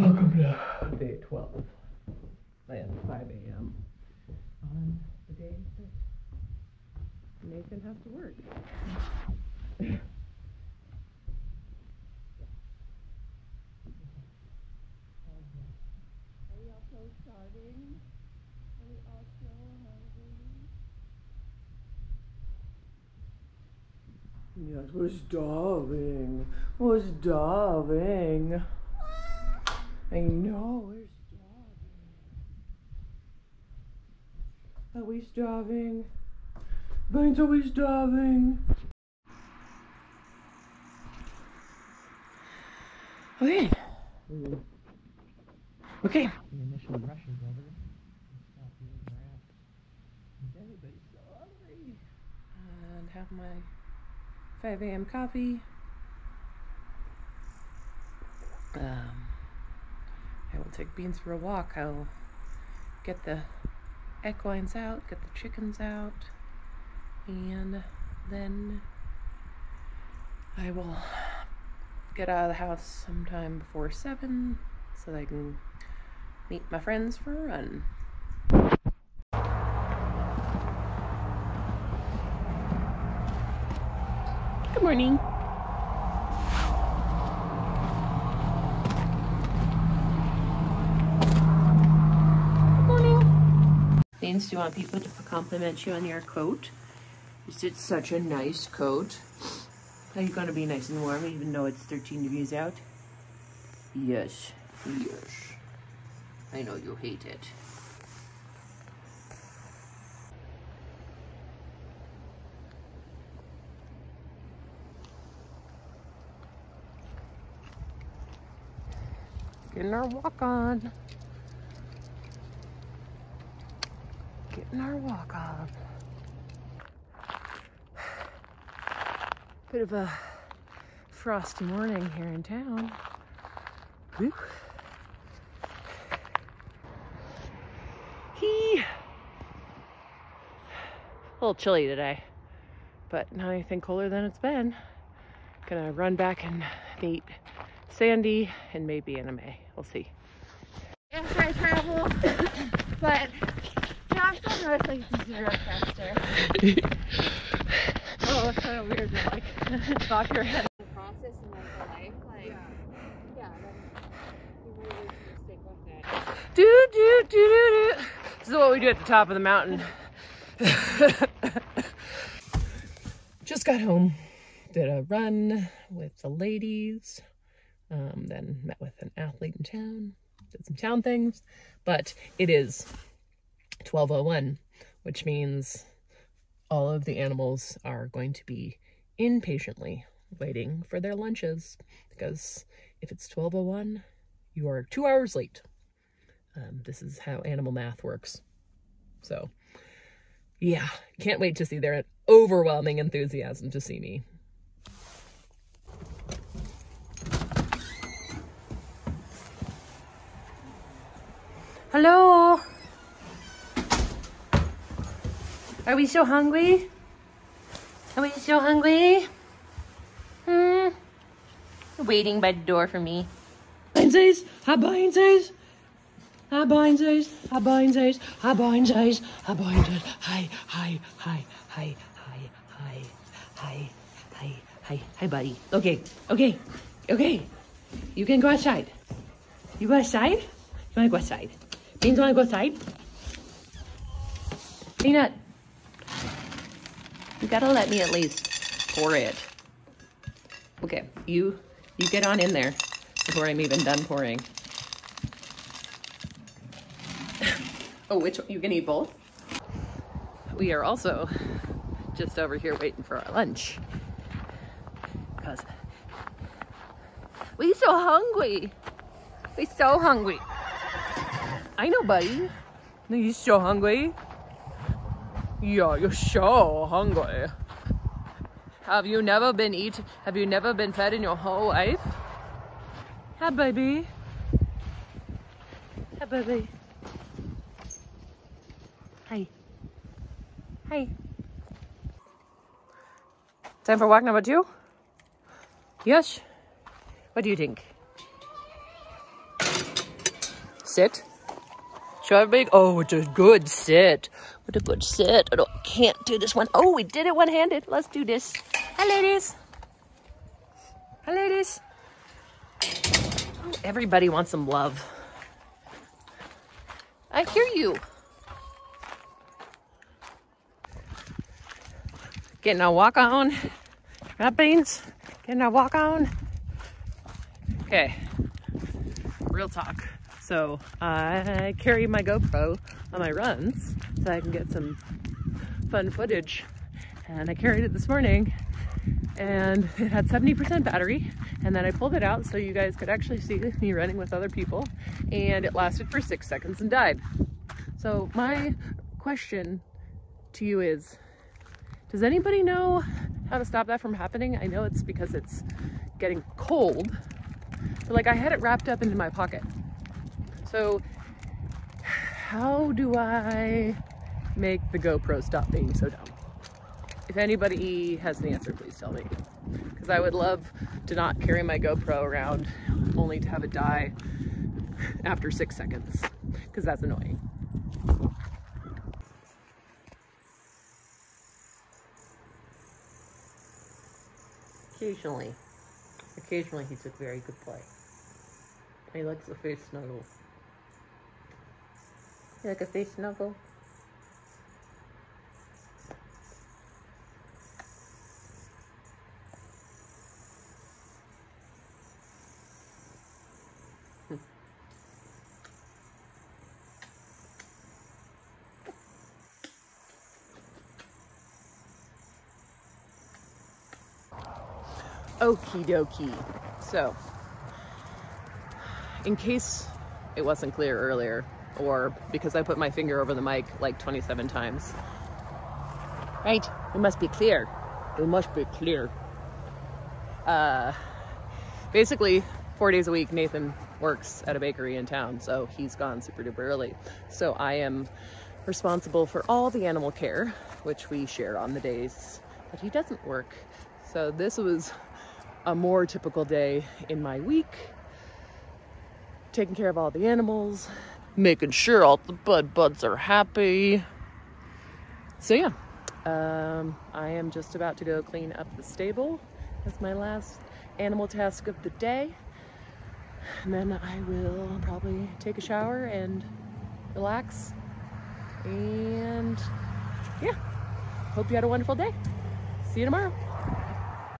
Welcome to day 12 and 5 a.m. on the day that Nathan has to work. Are we also starving? Are we also hungry? Yes, we're starving. We're starving. I know, we're starving. Are we starving? Baines, are we starving? Okay. Okay. The initial rush is over. Stop eating crap. Everybody's so hungry. And have my 5 a.m. coffee. Um, Take Beans for a walk. I'll get the equines out, get the chickens out, and then I will get out of the house sometime before 7 so that I can meet my friends for a run. Good morning. Morning. Do you want people to compliment you on your coat? Is it such a nice coat? Are you going to be nice and warm even though it's 13 degrees out? Yes, yes. I know you hate it. Getting our walk on. Walk on. Bit of a frosty morning here in town. Woo. He. A little chilly today, but not anything cooler than it's been. Gonna run back and meet Sandy and maybe May. We'll see. Anti travel, but now I'm still nervous like it's zero faster. oh, it's kind of weird to like bob your head. The process and like the life, like yeah, then you really lose your stick with it. Do do do do do. This is what we do at the top of the mountain. Just got home, did a run with the ladies, um, then met with an athlete in town, did some town things, but it is 1201, which means all of the animals are going to be impatiently waiting for their lunches because if it's 1201, you are two hours late. Um, this is how animal math works. So, yeah, can't wait to see their overwhelming enthusiasm to see me. Hello? Are we so hungry? Are we so hungry? Hmm? Waiting by the door for me. Beinsies, ha beinsies. Ha beinsies, ha beinsies, ha beinsies, ha beinsies. Hi, hi, hi, hi, hi, hi, hi, hi, hi, hi, buddy. Okay, okay, okay. You can go outside. You go outside? You wanna go outside? Beans wanna go outside? Peanut. You gotta let me at least pour it. Okay, you you get on in there before I'm even done pouring. oh, which you can eat both? We are also just over here waiting for our lunch. Cause we so hungry. We so hungry. I know, buddy. No, You so hungry? Yeah, you're so hungry. Have you never been eat? Have you never been fed in your whole life? Hi, baby. Hi, baby. Hi. Hi. Time for walk number two? Yes? What do you think? sit. Show everybody. Oh, it's a good sit. What a good sit. I don't, can't do this one. Oh, we did it one-handed. Let's do this. Hi, ladies. Hi, ladies. Oh, everybody wants some love. I hear you. Getting a walk on. Right, Beans? Getting a walk on. Okay, real talk. So I carry my GoPro on my runs so I can get some fun footage. And I carried it this morning and it had 70% battery. And then I pulled it out so you guys could actually see me running with other people. And it lasted for six seconds and died. So my question to you is, does anybody know how to stop that from happening? I know it's because it's getting cold, but like I had it wrapped up into my pocket. So how do I make the GoPro stop being so dumb? If anybody has an answer, please tell me. Because I would love to not carry my GoPro around only to have it die after six seconds, because that's annoying. Occasionally. Occasionally he took very good play. He likes a face snuggle. Like a face snuggle? Okie dokie. So, in case it wasn't clear earlier, or because I put my finger over the mic like 27 times. Right? It must be clear. It must be clear. Uh, basically, four days a week, Nathan works at a bakery in town, so he's gone super duper early. So I am responsible for all the animal care, which we share on the days that he doesn't work. So this was a more typical day in my week, taking care of all the animals, making sure all the bud buds are happy. So yeah, um, I am just about to go clean up the stable. That's my last animal task of the day. And then I will probably take a shower and relax. And yeah, hope you had a wonderful day. See you tomorrow.